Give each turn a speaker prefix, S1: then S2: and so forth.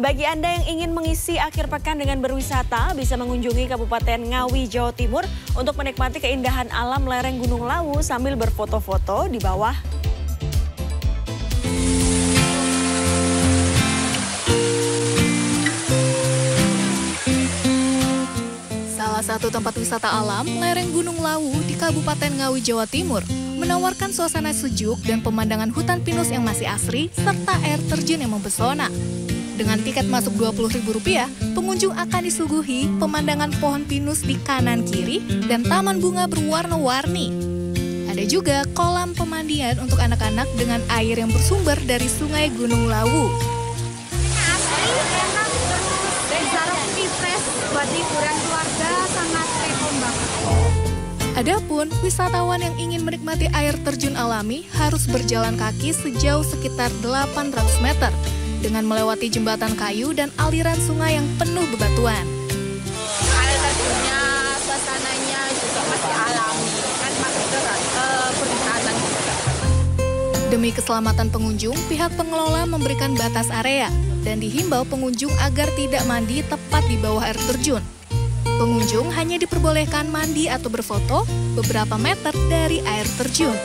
S1: Bagi Anda yang ingin mengisi akhir pekan dengan berwisata, bisa mengunjungi Kabupaten Ngawi, Jawa Timur untuk menikmati keindahan alam lereng Gunung Lawu sambil berfoto-foto di bawah
S2: Salah satu tempat wisata alam, lereng Gunung Lawu di Kabupaten Ngawi, Jawa Timur, menawarkan suasana sejuk dan pemandangan hutan pinus yang masih asri, serta air terjun yang mempesona. Dengan tiket masuk Rp20.000, pengunjung akan disuguhi pemandangan pohon pinus di kanan kiri dan taman bunga berwarna-warni. Ada juga kolam pemandian untuk anak-anak dengan air yang bersumber dari sungai Gunung Lawu.
S3: buat liburan keluarga sangat
S2: Adapun wisatawan yang ingin menikmati air terjun alami harus berjalan kaki sejauh sekitar 800 meter dengan melewati jembatan kayu dan aliran sungai yang penuh bebatuan.
S3: air terjunnya suasananya juga masih alami kan masih uh, perikanan juga
S2: Demi keselamatan pengunjung, pihak pengelola memberikan batas area dan dihimbau pengunjung agar tidak mandi tepat di bawah air terjun. Pengunjung hanya diperbolehkan mandi atau berfoto beberapa meter dari air terjun.